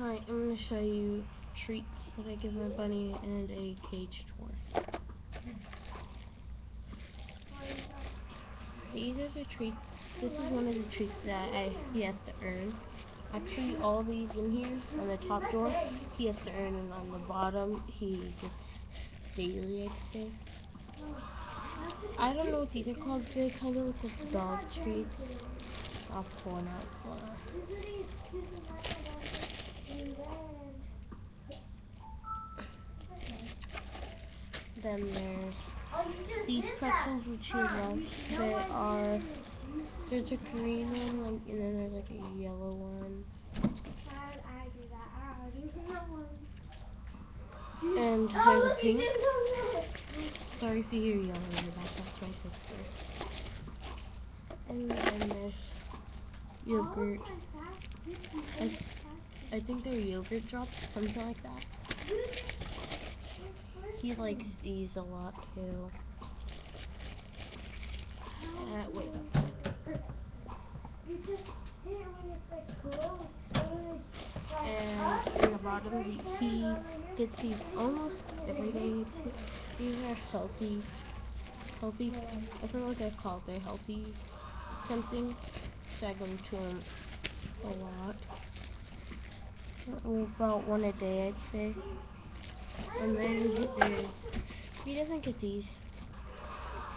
Hi, I'm going to show you treats that I give my bunny and a cage tour. These are the treats. This is one of the treats that I, he has to earn. Actually, all these in here, on the top door, he has to earn, and on the bottom, he gets daily, I'd say. I don't know what these are called. They kind of look like dog treats. I'll pull out one out. Then there's these pretzels which you love. They are there's a green one, and then there's like a yellow one. And there's a pink. Sorry if you hear yelling in the back, that's my sister. And then there's yogurt. I, I think they're yogurt drops, something like that. He likes these a lot too. Uh, wait. And in the bottom, he gets these almost every day. These are healthy, healthy, I know what they're called. They're healthy something. So I go to him a lot. About one a day, I'd say. And then he doesn't get these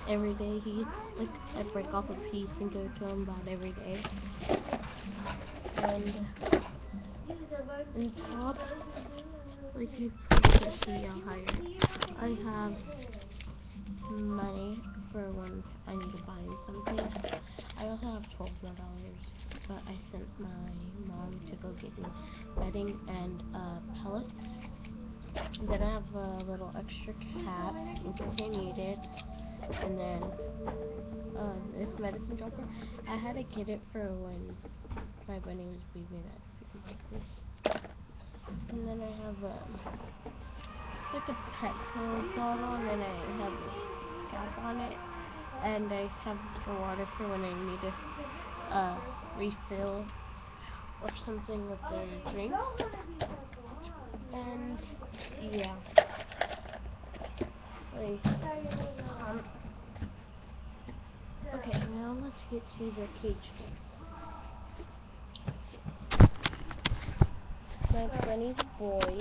every day. He gets, like, I break off a piece and go to him about every day. And in top, like you can see how high I have money for when I need to buy him something. I also have twelve more dollars, but I sent my mom to go get me bedding and uh, pellets. Then I have a little extra cap in case I need it. And then uh, this medicine dropper. I had to get it for when my bunny was baby that like this. And then I have a it's like a pet food bottle and then I have a cap on it. And I have the water for when I need to uh, refill or something with their drinks. And yeah. Um, okay, now let's get to the cage. My bunny's boy.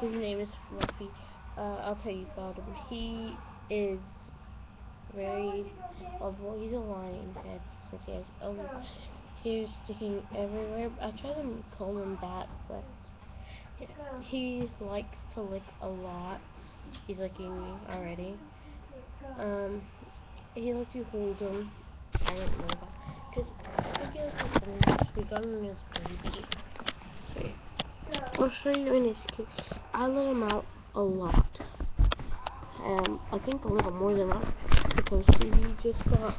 His name is Fluffy. Uh, I'll tell you about him. He is very well, he's a lion head since he has all hairs sticking everywhere. I try to comb him back, but he likes to lick a lot. He's licking me already. Um, he lets you hold him. I don't know about because I he likes We got him in his baby. I'll show you in his cage. I let him out a lot. Um, I think a little more than I'm supposed to. He just got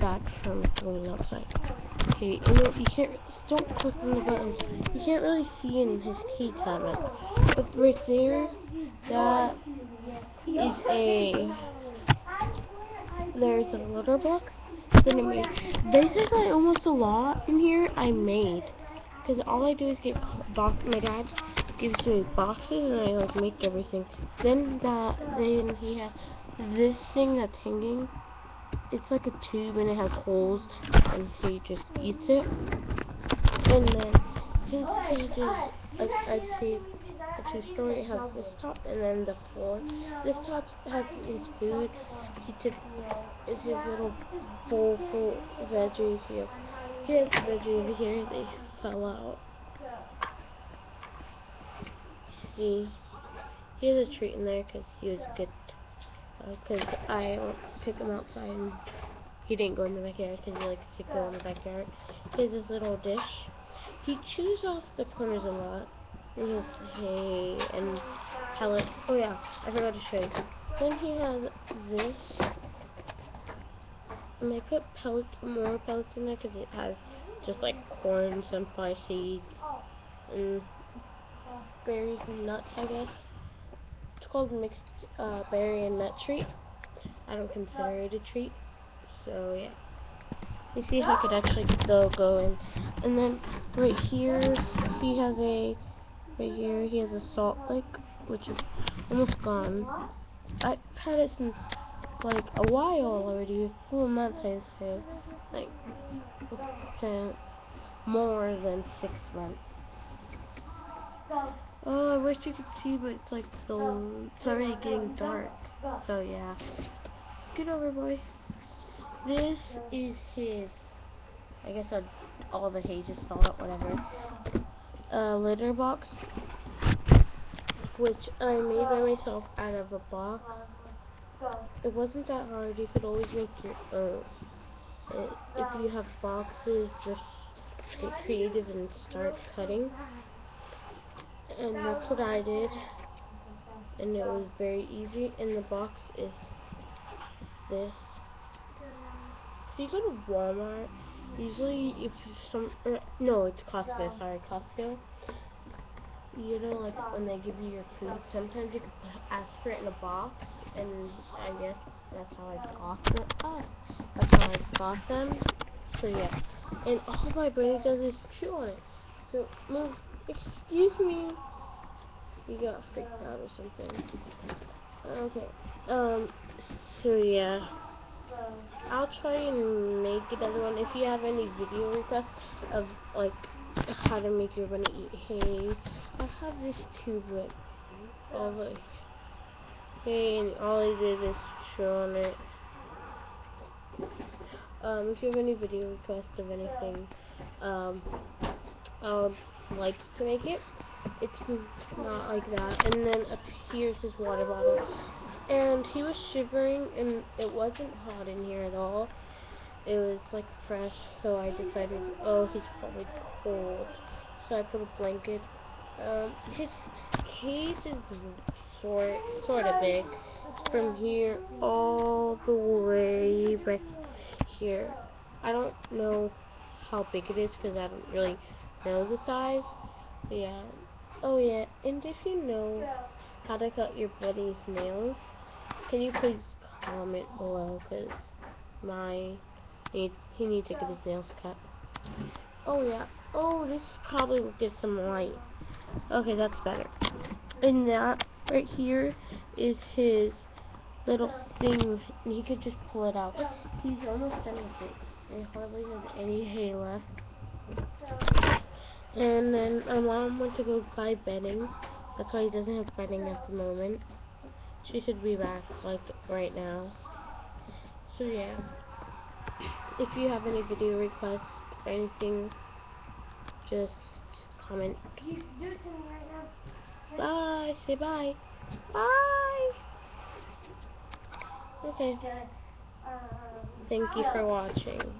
back from going outside. Okay, you can't, don't click on the buttons. You can't really see in his key habit. But right there, that is a, there's a litter box that I made. Basically, almost a lot in here I made. Because all I do is get box. My dad gives me boxes and I like make everything. Then that, then he has this thing that's hanging it's like a tube and it has holes and he just eats it. And then his cage is, like, I'd say, a two-story. It has this top and then the floor. This top has his food. He took, is his little bowl full of veggies here. He has veggies over here. They fell out. See, he has a treat in there because he was good because uh, I took him outside and he didn't go in the backyard because he likes to go in the backyard. He has this little dish. He chews off the corners a lot. He has hay and pellets. Oh yeah, I forgot to show you. Then he has this. And I put pellets, more pellets in there because it has just like corn, sunflower seeds, and berries and nuts, I guess called mixed uh, berry and nut treat. I don't consider it a treat. So yeah. You see if I could actually go go in. And then right here he has a right here. He has a salt lick, which is almost gone. I've had it since like a while already, four months I'd say, like more than six months. Oh, I wish you could see, but it's like the it's already getting dark. So yeah, scoot over, boy. This is his. I guess I'd, all the hay just fell out, whatever. Uh, litter box, which I made by myself out of a box. It wasn't that hard. You could always make your own. It, if you have boxes, just get creative and start cutting. And that's what I did. And it was very easy. And the box is this. If you go to Walmart, usually if some, er, no, it's Costco, sorry, Costco. You know, like when they give you your food, sometimes you can ask for it in a box, and I guess that's how I got them. Oh, that's how I got them. So yeah, and all my brain does is chew on it. So move. Excuse me. You got freaked out or something. Okay. Um. So yeah. I'll try and make another one. If you have any video requests of like how to make your bunny eat hay, I have this too, but all the hay and all I did is show on it. Um, if you have any video requests of anything, um, I would like to make it. It's not like that. And then up here's his water bottle. And he was shivering and it wasn't hot in here at all. It was like fresh so I decided oh he's probably cold. So I put a blanket um, his cage is sort sort of big. From here all the way back here. I don't know how big it is because I don't really know the size yeah oh yeah and if you know how to cut your buddy's nails can you please comment below because my need, he needs to get his nails cut. Oh yeah. Oh, this probably will get some light. Okay, that's better. And that right here is his little thing, he could just pull it out. He's almost done with it. He hardly has any hay left. And then my mom went to go buy bedding. That's why he doesn't have bedding at the moment. She should be back, like, right now. So, yeah. If you have any video requests or anything, just comment. Bye. Say bye. Bye. Okay. Thank you for watching.